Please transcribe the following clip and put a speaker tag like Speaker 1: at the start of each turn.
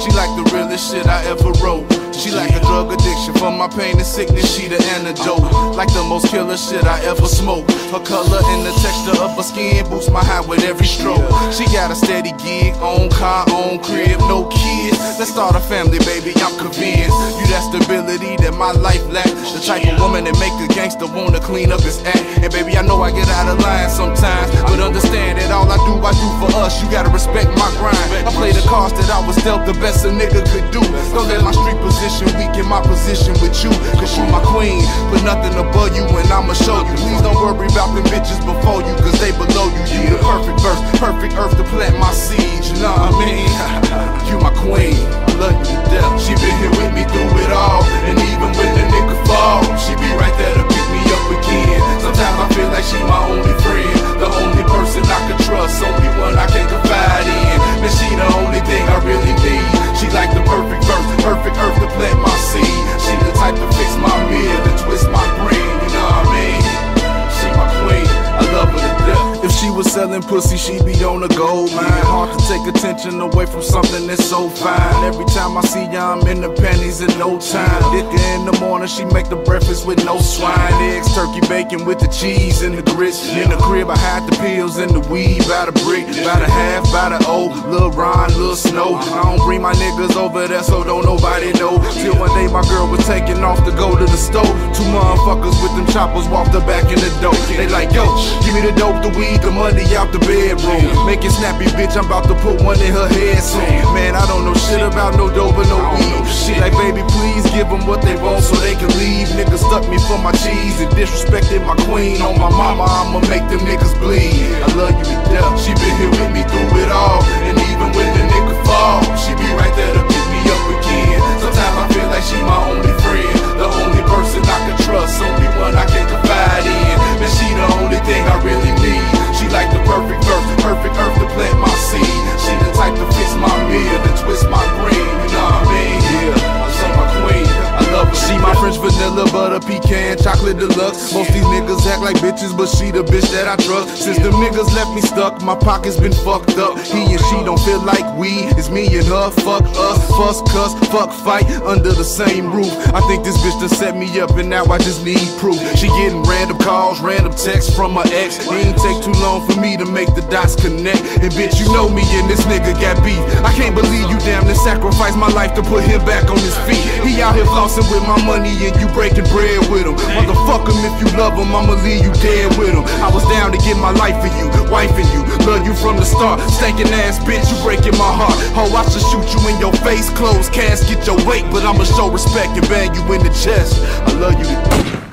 Speaker 1: She like the realest shit I ever wrote. She like a drug addiction for my pain and sickness. She the antidote. Like the most killer shit I ever smoked. Her color and the texture of her skin boosts my high with every stroke. She got a steady gig, own car, own crib, no kids. Let's start a family, baby. I'm convinced you that stability that my life lacks. The type of woman that make a gangster wanna clean up his act. And baby, I know I get out of line sometimes, but understand that all I do, I do for us. You gotta respect my grind. I play the cards the best a nigga could do. Don't let my street position weaken my position with you. Cause you my queen. Put nothing above you and I'ma show you. Please don't worry about the bitches before you, cause they below you. You the perfect verse, perfect earth to plant my seeds. You know what I mean? you my queen. Was selling pussy, she'd be on a gold mine. Hard to take attention away from something that's so fine. Every time I see ya, I'm in the panties in no time. Dicker in the morning, she make the breakfast with no swine. Eggs, turkey, bacon with the cheese and the grits. In the crib, I hide the pills and the weed. By the brick, by the half, by the O. Lil Ron, Lil Snow. I don't bring my niggas over there, so don't nobody know. Till one day my girl was taking off to go to the store. Two motherfuckers with them choppers walked her back in the door. They like, yo, give me the dope, the weed, the money out the bedroom. Make it snappy, bitch. I'm about to put one in her head soon. Man, I don't know shit about no dope for my cheese and disrespected my queen. On my mama, I'ma make them niggas bleed. I love you to death. She been here with me butter pecan, chocolate deluxe. Most these niggas act like bitches, but she the bitch that I trust. Since them niggas left me stuck, my pockets been fucked up. He and she don't feel like we. It's me and her. Fuck us, fuss, cuss, fuck, fight under the same roof. I think this bitch done set me up, and now I just need proof. She getting random calls, random texts from my ex. It ain't take too long for me to make the dots connect. And bitch, you know me and this nigga got beef. I sacrifice my life to put him back on his feet. He out here flossing with my money and you breaking bread with him. Motherfuck him if you love him, I'ma leave you dead with him. I was down to get my life for you, wife and you, love you from the start. Stankin' ass bitch, you breaking my heart. Ho, I should shoot you in your face, close casket your weight, but I'ma show respect and bang you in the chest. I love you